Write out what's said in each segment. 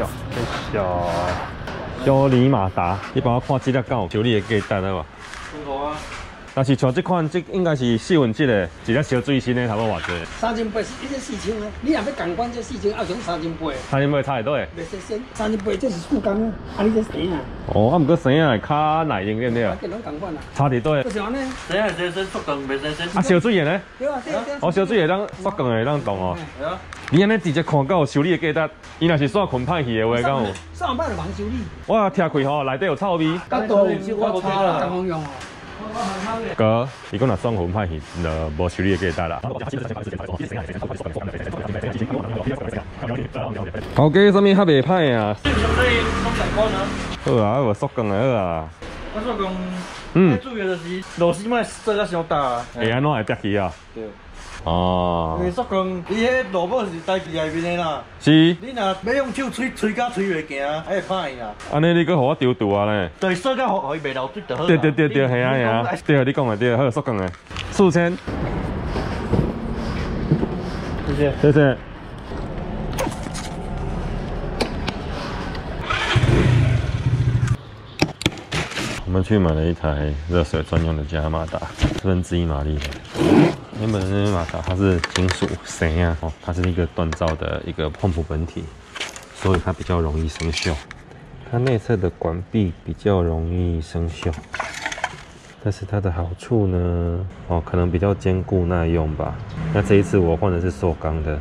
小，小。小李马达，你帮我看这粒狗修理的价值好无？但是像这款，这应该是四分之的，一只小最新的，差不多偌济？三千八是一只四千啊！你若要共款这四千，要从三千八。三千八差会多诶？袂使先，三千八这是速干啊，啊你这生啊？哦，啊毋过生啊较耐用对不对啊？跟拢共款啊。差伫多诶？不是安尼。生啊，这这速干，袂使生。啊，小水的呢？对啊，对啊。哦，小水会当速干会当动哦。系啊。你安尼直接看到修理的价值，伊若是煞困歹去的话，敢有？上歹就忙修理。我听开吼，内底有臭味。角度有少差啦？哥，伊讲那双红派去，呃无修理的价值啦。好嘅，什么较袂歹啊？好啊，我缩工的好啊。我缩工，嗯，主要就是螺丝莫做甲伤大。会安怎会跌去啊？对。哦。因为说讲，伊迄萝卜是带去内面的啦。是。你若要用手吹吹甲吹袂行，还会歹啦。安尼你搁互我丢毒啊咧？对，说甲互互伊袂流水就好。对对对对，系啊系啊。对，你讲的对，好，说讲的。四千。谢谢。谢谢。我们去买了一台热水专用的加马达，四分之一马力的。原本的马达它是金属绳呀，哦，它是一个锻造的一个碰浦本体，所以它比较容易生锈。它内侧的管壁比较容易生锈，但是它的好处呢，哦，可能比较坚固耐用吧。那这一次我换的是塑钢的，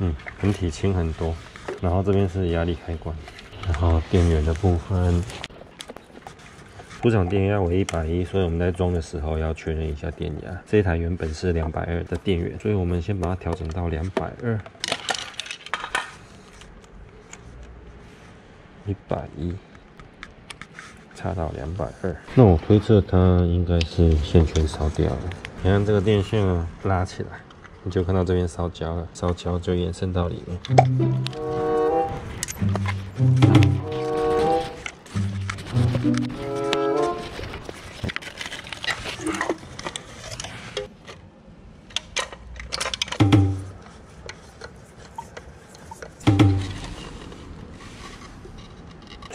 嗯，本体轻很多。然后这边是压力开关。然后电源的部分，出厂电压为一百一，所以我们在装的时候要确认一下电压。这一台原本是两百二的电源，所以我们先把它调整到两百二，一百一，插到两百二。那我推测它应该是线圈烧掉了。你看这个电线，拉起来，你就看到这边烧焦了，烧焦就延伸到里面。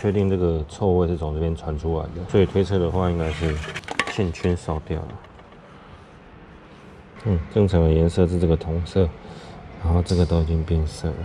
确定这个臭味是从这边传出来的，所以推测的话应该是线圈烧掉了。嗯，正常的颜色是这个铜色，然后这个都已经变色了。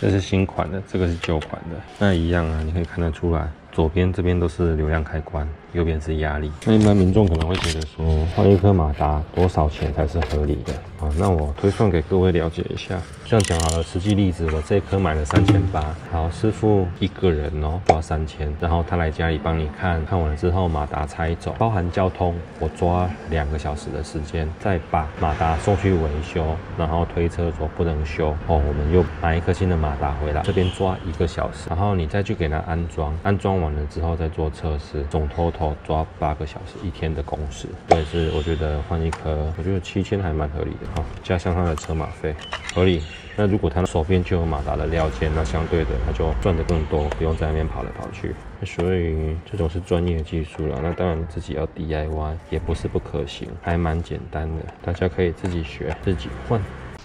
这是新款的，这个是旧款的，那一样啊，你可以看得出来，左边这边都是流量开关。右边是压力，那一般民众可能会觉得说，换一颗马达多少钱才是合理的？那我推算给各位了解一下。这样讲好了，实际例子，我这颗买了三千八，好，师傅一个人哦，抓三千，然后他来家里帮你看看完了之后，马达拆走，包含交通，我抓两个小时的时间，再把马达送去维修，然后推车说不能修哦，我们又买一颗新的马达回来，这边抓一个小时，然后你再去给他安装，安装完了之后再做测试，总 total。抓八个小时一天的工时，对，是我觉得换一颗，我觉得七千还蛮合理的哈，加上他的车马费，合理。那如果他手边就有马达的料件，那相对的他就赚的更多，不用在那边跑来跑去。所以这种是专业技术了，那当然自己要 DIY 也不是不可行，还蛮简单的，大家可以自己学，自己换。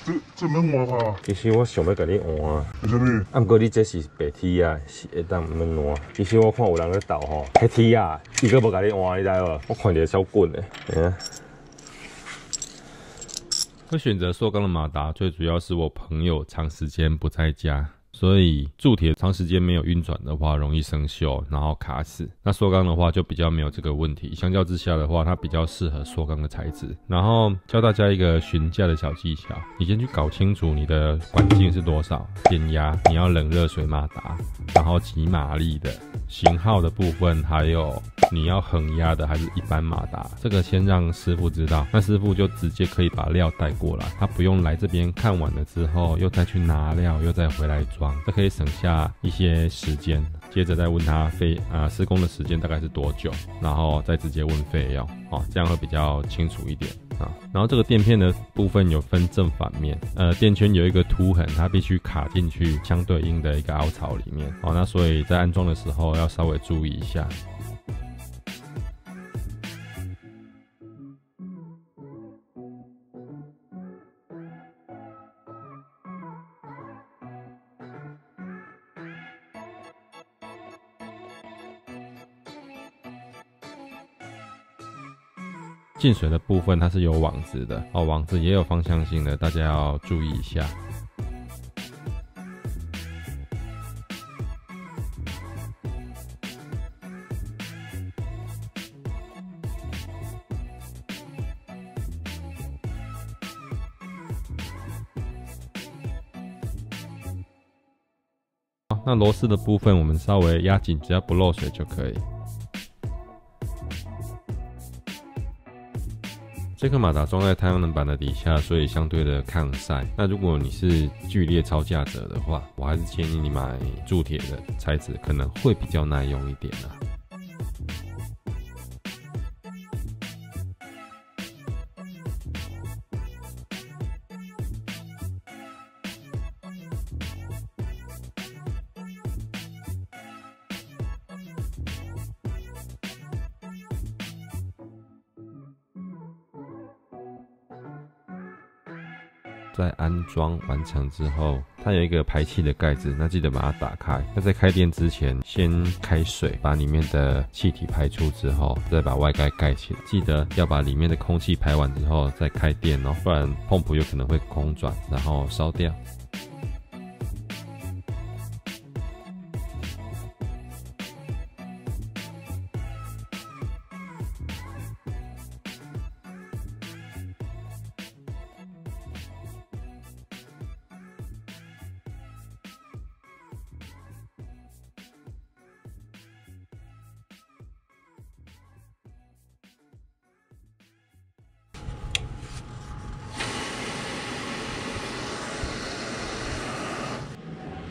这这免换啊？其实我想要给你换。为什么？啊，不过你这是白 T 啊，是会当唔免换。其实我看有人在倒吼，黑 T 啊，伊个无给你换，你知无？我看着小棍嘞。嗯。会选择塑钢的马达，最主要是我朋友长时间不在家。所以铸铁长时间没有运转的话，容易生锈，然后卡死。那塑钢的话就比较没有这个问题。相较之下的话，它比较适合塑钢的材质。然后教大家一个询价的小技巧，你先去搞清楚你的管径是多少，电压，你要冷热水马达，然后几马力的型号的部分，还有你要横压的还是一般马达，这个先让师傅知道，那师傅就直接可以把料带过来，他不用来这边看完了之后又再去拿料，又再回来装。这可以省下一些时间，接着再问他费啊施工的时间大概是多久，然后再直接问费用哦，这样会比较清楚一点啊。然后这个垫片的部分有分正反面，呃，垫圈有一个凸痕，它必须卡进去相对应的一个凹槽里面哦，那所以在安装的时候要稍微注意一下。进水的部分它是有网子的哦，网子也有方向性的，大家要注意一下。那螺丝的部分，我们稍微压紧，只要不漏水就可以。这颗马达装在太阳能板的底下，所以相对的抗晒。那如果你是剧烈超价者的话，我还是建议你买铸铁的材质，可能会比较耐用一点啊。在安装完成之后，它有一个排气的盖子，那记得把它打开。那在开店之前，先开水把里面的气体排出之后，再把外盖盖起来。记得要把里面的空气排完之后再开店哦，不然碰浦有可能会空转，然后烧掉。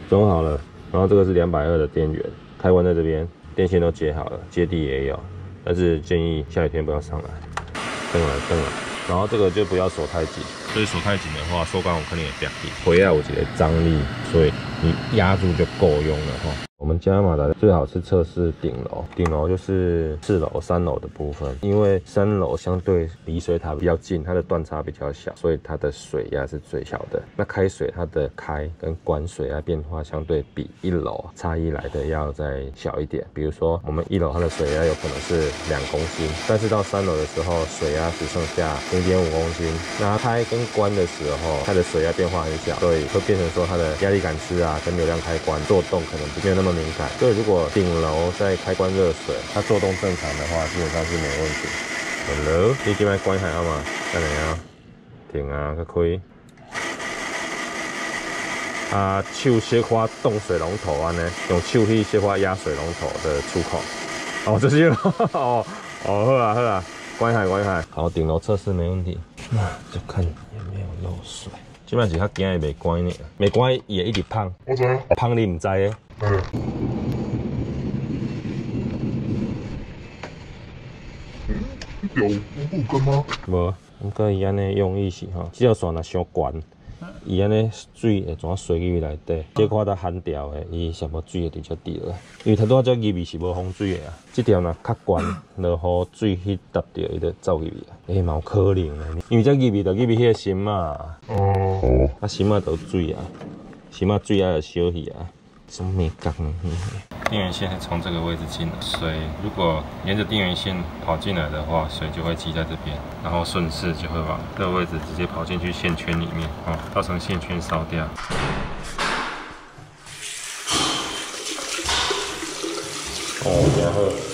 装好了，然后这个是两百二的电源，开关在这边，电线都接好了，接地也有，但是建议下雨天不要上来，登来登来，然后这个就不要锁太紧，所以锁太紧的话，收杆我肯定也掉地，回来我觉得张力，所以你压住就够用了哈。我们加马达最好是测试顶楼，顶楼就是四楼、三楼的部分，因为三楼相对离水塔比较近，它的断差比较小，所以它的水压是最小的。那开水它的开跟关水压变化相对比一楼差异来的要再小一点。比如说我们一楼它的水压有可能是两公斤，但是到三楼的时候水压只剩下零点五公斤。那开跟关的时候，它的水压变化很小，所以会变成说它的压力感知啊跟流量开关做动可能没有那么。敏感，所以如果顶楼在开关热水，它作动正常的话，基本上是没问题。Hello，你今麦关系好吗？等下啊，停啊，开开。啊，手雪花动水龙头啊呢，用手去雪花压水龙头的出口。哦，这是 哦哦，好啊好啊，关下关系。好，顶楼测试没问题，那就看有没有漏水。基本上是较惊伊未关呢，未关伊会一直胖。我知。胖你唔知诶。嗯。有五五根吗？无，毋过伊安尼用意是吼，只要线若伤悬。伊安尼水会怎水入去内底？这块都焊掉的，伊什么水会直接滴落。因为头拄仔只入去是无风水的啊。这条若较悬，落雨水去搭着，伊就走入去啊。诶，冇可能啊！因为这入去就入去迄个心嘛。哦。啊，心嘛都水啊，心嘛水啊就烧去啊。什么没讲？电源线是从这个位置进的，水如果沿着电源线跑进来的话，水就会积在这边，然后顺势就会往这个位置直接跑进去线圈里面，哦，造成线圈烧掉。哦，然后。